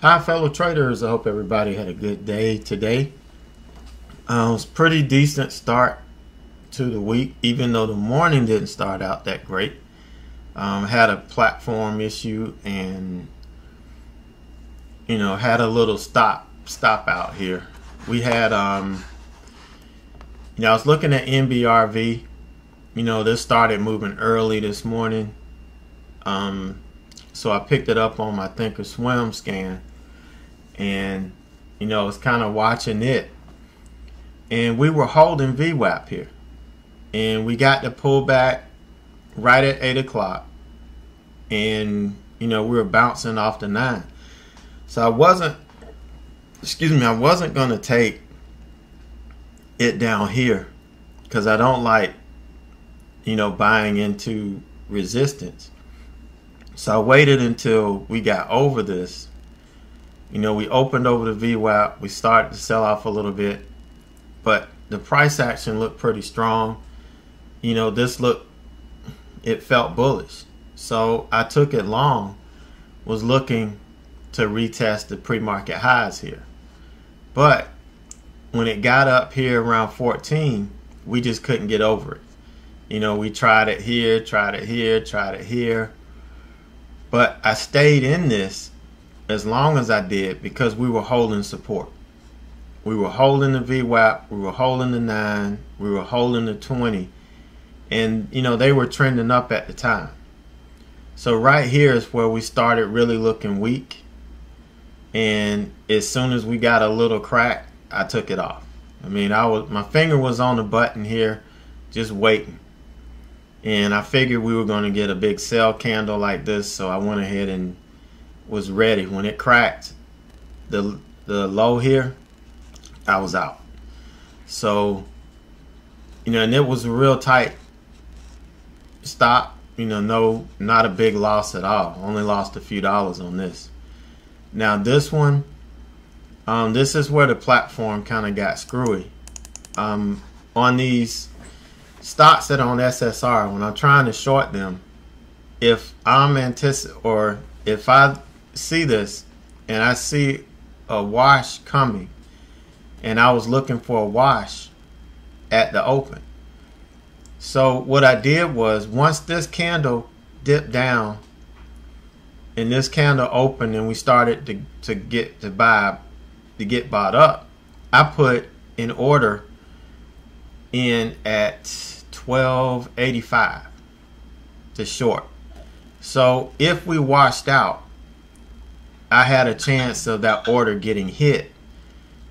Hi, fellow traders. I hope everybody had a good day today. Uh, it was pretty decent start to the week, even though the morning didn't start out that great. Um, had a platform issue and you know had a little stop stop out here. We had um, you know I was looking at NBRV. You know this started moving early this morning. Um, so I picked it up on my Thinkorswim scan and you know, I was kind of watching it. And we were holding VWAP here. And we got the pullback right at 8 o'clock. And, you know, we were bouncing off the 9. So I wasn't, excuse me, I wasn't going to take it down here because I don't like, you know, buying into resistance. So I waited until we got over this you know, we opened over the VWAP. We started to sell off a little bit, but the price action looked pretty strong. You know, this looked, it felt bullish. So I took it long, was looking to retest the pre-market highs here. But when it got up here around 14, we just couldn't get over it. You know, we tried it here, tried it here, tried it here. But I stayed in this as long as I did because we were holding support. We were holding the VWAP, we were holding the 9, we were holding the 20, and you know, they were trending up at the time. So, right here is where we started really looking weak. And as soon as we got a little crack, I took it off. I mean, I was my finger was on the button here, just waiting. And I figured we were going to get a big sell candle like this, so I went ahead and was ready. When it cracked the the low here, I was out. So, you know, and it was a real tight stop. You know, no, not a big loss at all. Only lost a few dollars on this. Now this one, um, this is where the platform kind of got screwy. Um, on these stocks that are on SSR, when I'm trying to short them, if I'm anticip or if I see this and I see a wash coming and I was looking for a wash at the open. So what I did was once this candle dipped down and this candle opened and we started to, to get to buy to get bought up, I put an order in at 1285 to short. So if we washed out I had a chance of that order getting hit.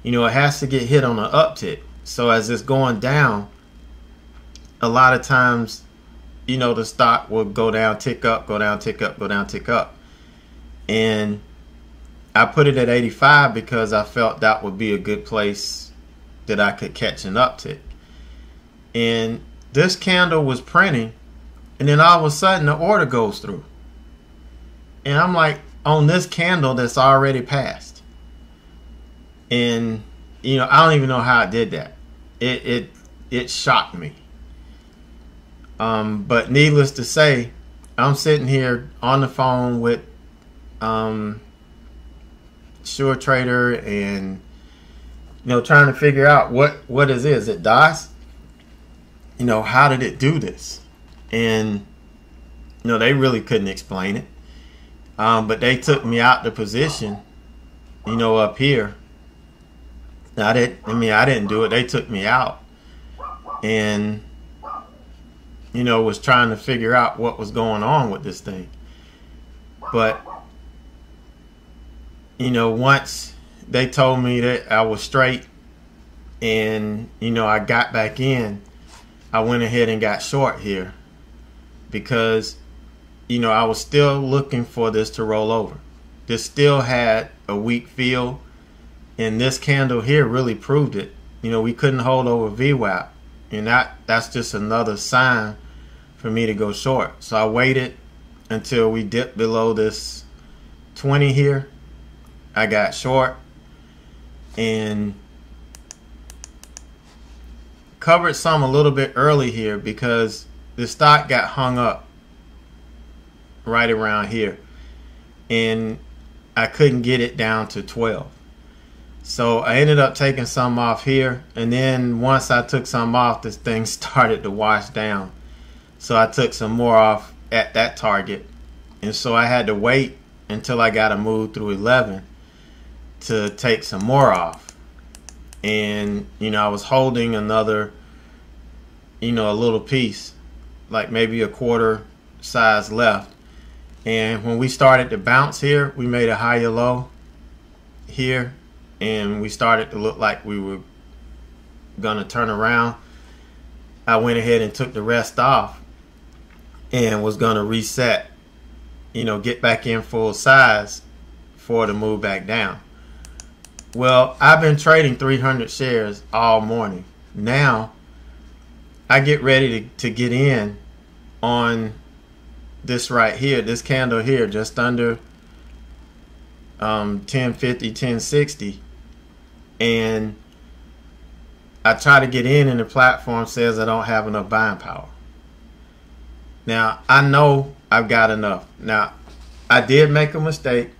You know, it has to get hit on an uptick. So as it's going down, a lot of times, you know, the stock will go down, tick up, go down, tick up, go down, tick up. And I put it at 85 because I felt that would be a good place that I could catch an uptick. And this candle was printing, and then all of a sudden the order goes through. And I'm like, on this candle that's already passed. And you know, I don't even know how I did that. It it it shocked me. Um, but needless to say, I'm sitting here on the phone with um, Suretrader and you know trying to figure out what what is it? Is it DOS? You know, how did it do this? And you know, they really couldn't explain it. Um, but they took me out the position, you know, up here. I didn't. I mean, I didn't do it. They took me out, and you know, was trying to figure out what was going on with this thing. But you know, once they told me that I was straight, and you know, I got back in, I went ahead and got short here because you know, I was still looking for this to roll over. This still had a weak feel, and this candle here really proved it. You know, we couldn't hold over VWAP, and that that's just another sign for me to go short. So I waited until we dipped below this 20 here. I got short and covered some a little bit early here because the stock got hung up right around here. And I couldn't get it down to 12. So I ended up taking some off here, and then once I took some off, this thing started to wash down. So I took some more off at that target, and so I had to wait until I got a move through 11 to take some more off. And you know, I was holding another, you know, a little piece, like maybe a quarter size left. And when we started to bounce here, we made a higher low here and we started to look like we were gonna turn around, I went ahead and took the rest off and was gonna reset, you know, get back in full size for the move back down. Well, I've been trading 300 shares all morning. Now, I get ready to, to get in on this right here, this candle here, just under um, 1050, 1060 and I try to get in and the platform says I don't have enough buying power. Now, I know I've got enough. Now, I did make a mistake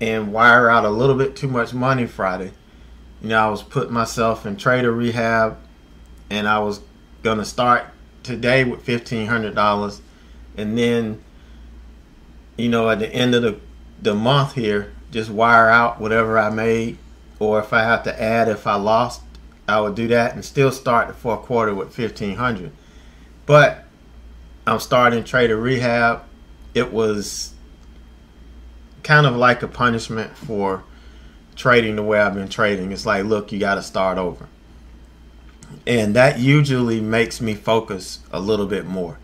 and wire out a little bit too much money Friday. You know, I was putting myself in trader rehab and I was going to start today with $1,500 and then, you know, at the end of the, the month here, just wire out whatever I made or if I have to add if I lost, I would do that and still start the fourth quarter with 1500. But I'm starting trader rehab. It was kind of like a punishment for trading the way I've been trading. It's like, look, you got to start over. And that usually makes me focus a little bit more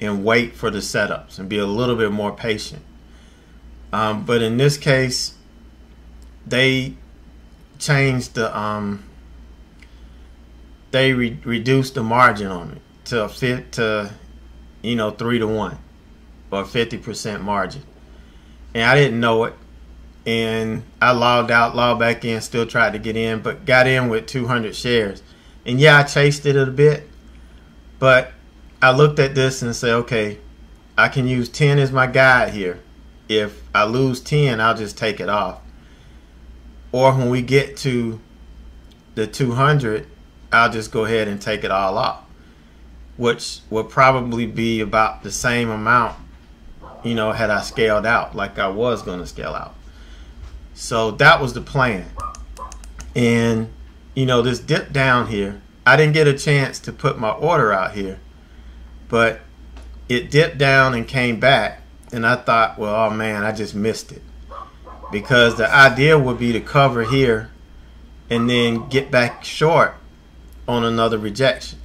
and wait for the setups and be a little bit more patient. Um, but in this case, they changed the um they re- reduced the margin on it to fit to you know three to one or 50% margin and i didn't know it. And i logged out logged back in still tried to get in but got in with 200 shares. And yeah i chased it a bit but i looked at this and said okay i can use 10 as my guide here. If i lose 10 i'll just take it off. Or when we get to the 200 I'll just go ahead and take it all off which will probably be about the same amount you know had I scaled out like I was going to scale out. So that was the plan. And you know this dip down here I didn't get a chance to put my order out here but it dipped down and came back and I thought well oh man I just missed it. Because the idea would be to cover here and then get back short on another rejection.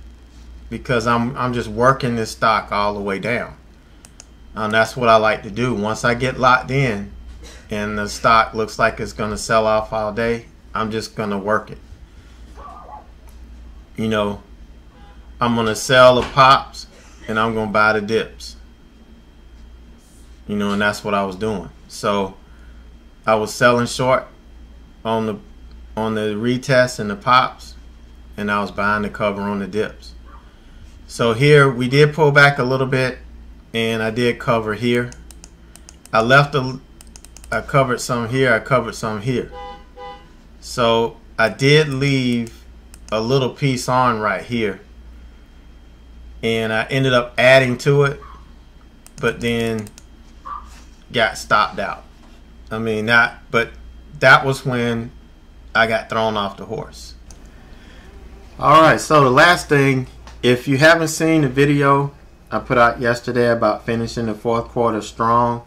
Because I'm I'm just working this stock all the way down. And that's what I like to do. Once I get locked in and the stock looks like it's going to sell off all day, I'm just going to work it. You know, I'm going to sell the pops and I'm going to buy the dips. You know, and that's what I was doing. So, I was selling short on the on the retest and the pops, and I was buying the cover on the dips. So here we did pull back a little bit, and I did cover here. I left a, I covered some here. I covered some here. So I did leave a little piece on right here, and I ended up adding to it, but then got stopped out. I mean, that, but that was when I got thrown off the horse. All right, so the last thing, if you haven't seen the video I put out yesterday about finishing the fourth quarter strong,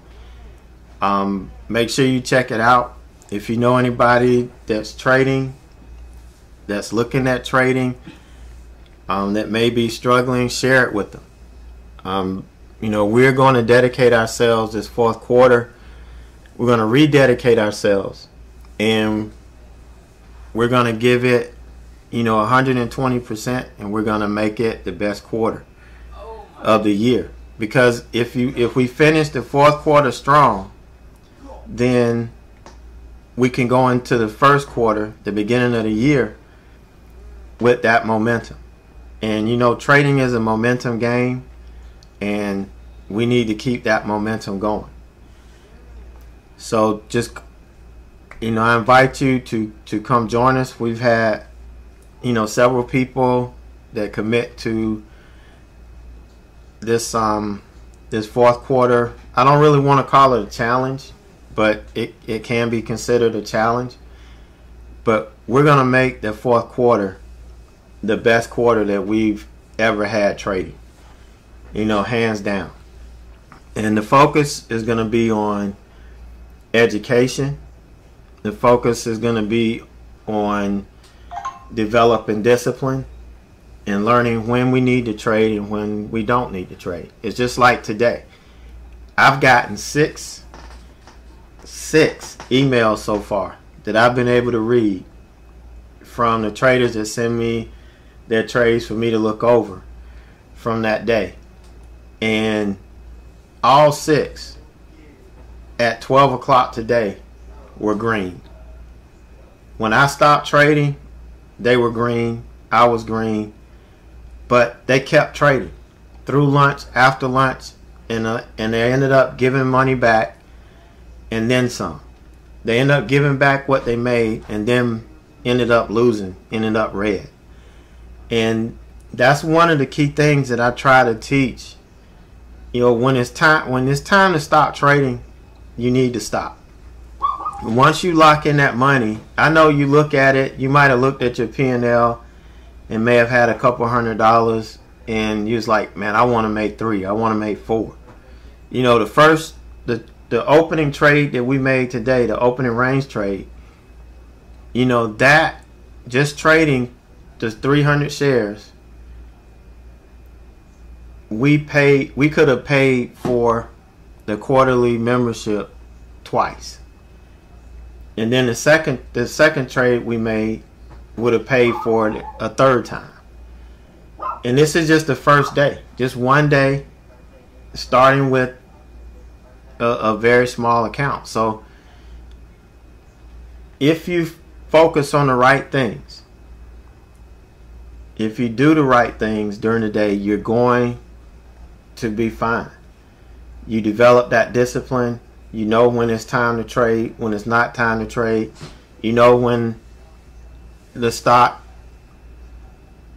um, make sure you check it out. If you know anybody that's trading, that's looking at trading, um, that may be struggling, share it with them. Um, you know, we're going to dedicate ourselves this fourth quarter we're going to rededicate ourselves and we're going to give it you know 120% and we're going to make it the best quarter of the year. Because if you if we finish the fourth quarter strong then we can go into the first quarter the beginning of the year with that momentum. And you know trading is a momentum game and we need to keep that momentum going. So just you know, I invite you to to come join us. We've had, you know, several people that commit to this um this fourth quarter. I don't really want to call it a challenge, but it, it can be considered a challenge. But we're gonna make the fourth quarter the best quarter that we've ever had trading. You know, hands down. And the focus is gonna be on education. The focus is gonna be on developing discipline and learning when we need to trade and when we don't need to trade. It's just like today. I've gotten six six emails so far that I've been able to read from the traders that send me their trades for me to look over from that day. And all six at 12 o'clock today were green. When I stopped trading, they were green. I was green. But they kept trading through lunch, after lunch, and uh, and they ended up giving money back, and then some. They ended up giving back what they made, and then ended up losing, ended up red. And that's one of the key things that I try to teach. You know, when it's time when it's time to stop trading, you need to stop. Once you lock in that money, I know you look at it. You might have looked at your P and L and may have had a couple hundred dollars and you was like, man, I want to make three. I want to make four. You know, the first, the, the opening trade that we made today, the opening range trade, you know, that just trading the 300 shares, we paid, we could have paid for the quarterly membership twice. And then the second, the second trade we made, would have paid for it a third time. And this is just the first day, just one day, starting with a, a very small account. So if you focus on the right things, if you do the right things during the day, you're going to be fine. You develop that discipline. You know when it's time to trade, when it's not time to trade. You know when the stock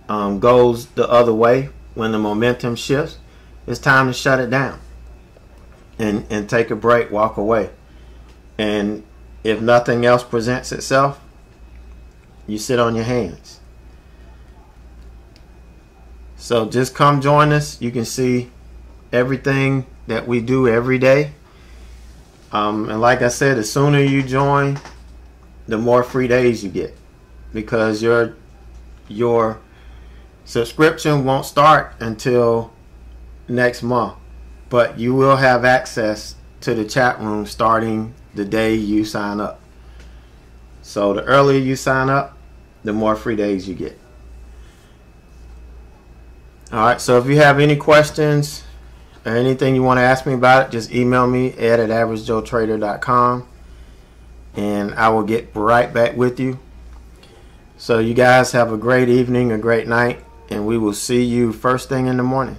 um, goes the other way, when the momentum shifts, it's time to shut it down and, and take a break, walk away. And if nothing else presents itself, you sit on your hands. So just come join us. You can see everything that we do every day. Um, and like I said, the sooner you join, the more free days you get because your your subscription won't start until next month. But you will have access to the chat room starting the day you sign up. So the earlier you sign up the more free days you get. All right so if you have any questions or anything you want to ask me about it just email me ed at averagejoetrader.com and i will get right back with you so you guys have a great evening, a great night, and we will see you first thing in the morning.